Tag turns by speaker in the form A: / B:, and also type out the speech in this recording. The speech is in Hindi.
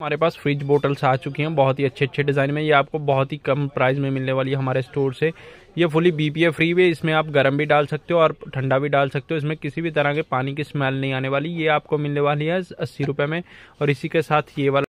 A: हमारे पास फ्रिज बोटल्स आ चुकी हैं, बहुत ही अच्छे अच्छे डिज़ाइन में, ये आपको बहुत ही कम प्राइस में मिलने वाली है हमारे स्टोर से। ये फुली बीपीए फ्री भी इसमें आप गर्म भी डाल सकते हो और ठंडा भी डाल सकते हो, इसमें किसी भी तरह के पानी की स्मेल नहीं आने वाली, ये आपको मिलने वाली है अस्सी रुपये में, और इसी के साथ ये वाला